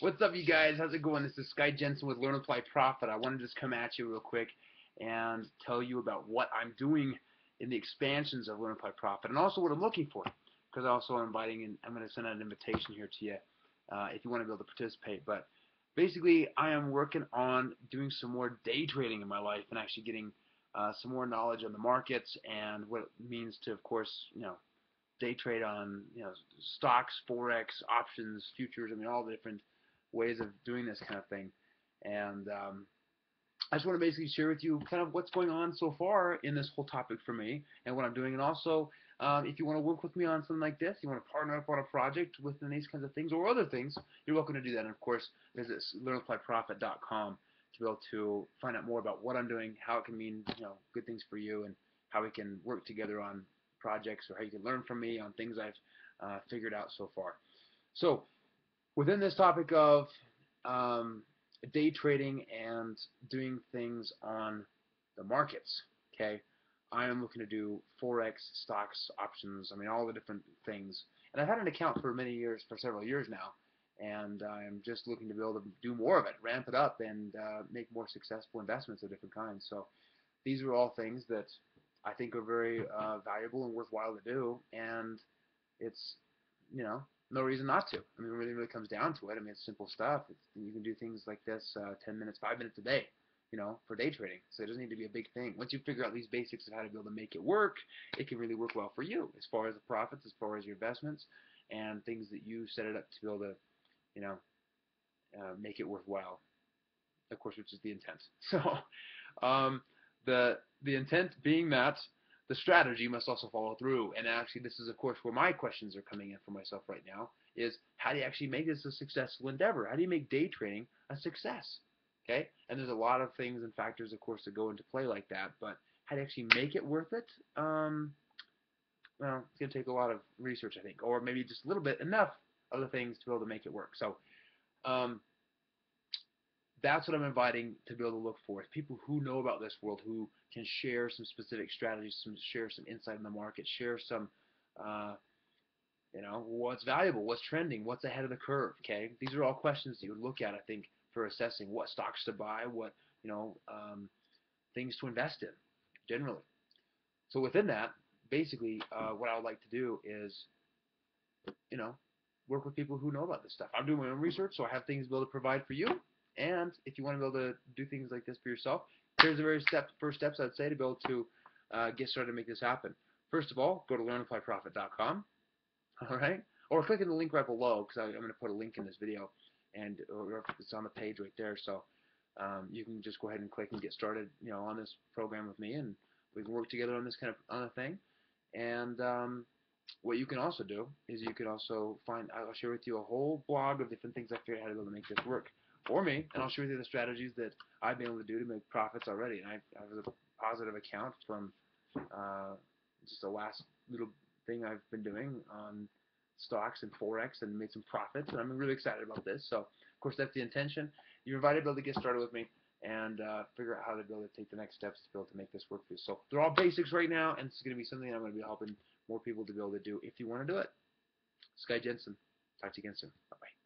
What's up, you guys? How's it going? This is Sky Jensen with Learn Apply Profit. I want to just come at you real quick and tell you about what I'm doing in the expansions of Learn Apply Profit and also what I'm looking for. Because also I'm inviting and I'm going to send out an invitation here to you uh, if you want to be able to participate. But basically, I am working on doing some more day trading in my life and actually getting uh, some more knowledge on the markets and what it means to, of course, you know, day trade on you know stocks, forex, options, futures. I mean, all the different ways of doing this kind of thing. And um, I just want to basically share with you kind of what's going on so far in this whole topic for me and what I'm doing. And also, um, if you want to work with me on something like this, you want to partner up on a project within these kinds of things or other things, you're welcome to do that. And of course, visit learnapplyprofit.com to be able to find out more about what I'm doing, how it can mean you know good things for you, and how we can work together on projects or how you can learn from me on things I've uh, figured out so far. So within this topic of um, day trading and doing things on the markets, okay, I am looking to do forex, stocks, options. I mean, all the different things. And I've had an account for many years, for several years now, and I'm just looking to be able to do more of it, ramp it up, and uh, make more successful investments of different kinds. So these are all things that I think are very uh, valuable and worthwhile to do, and it's you know no reason not to. I mean, it really comes down to it, I mean, it's simple stuff. It's, you can do things like this uh, 10 minutes, 5 minutes a day, you know, for day trading. So it doesn't need to be a big thing. Once you figure out these basics of how to be able to make it work, it can really work well for you as far as the profits, as far as your investments, and things that you set it up to be able to, you know, uh, make it worthwhile. Of course, which is the intent. So, um, the the intent being that the strategy must also follow through. And actually, this is, of course, where my questions are coming in for myself right now, is how do you actually make this a successful endeavor? How do you make day trading a success? Okay? And there's a lot of things and factors, of course, that go into play like that, but how do you actually make it worth it? Um, well, it's going to take a lot of research, I think, or maybe just a little bit, enough other things to be able to make it work. So, um, that's what I'm inviting to be able to look for. Is people who know about this world, who can share some specific strategies, some share some insight in the market, share some, uh, you know, what's valuable, what's trending, what's ahead of the curve. Okay, these are all questions that you would look at, I think, for assessing what stocks to buy, what you know, um, things to invest in, generally. So within that, basically, uh, what I would like to do is, you know, work with people who know about this stuff. I'm doing my own research, so I have things to be able to provide for you. And if you want to be able to do things like this for yourself, here's the very step, first steps I'd say to be able to uh, get started and make this happen. First of all, go to learnapplyprofit.com, all right? Or click on the link right below because I'm going to put a link in this video, and it's on the page right there. So um, you can just go ahead and click and get started, you know, on this program with me, and we can work together on this kind of on a thing. And um, what you can also do is you can also find I'll share with you a whole blog of different things I figured out how to be able to make this work for me, and I'll share with you the strategies that I've been able to do to make profits already. And I, I have a positive account from uh, just the last little thing I've been doing on stocks and forex and made some profits, and I'm really excited about this. So, of course, that's the intention. You're invited to be able to get started with me and uh, figure out how to be able to take the next steps to be able to make this work for you. So they're all basics right now, and it's going to be something I'm going to be helping more people to be able to do if you want to do it. Sky Jensen. Talk to you again soon. Bye.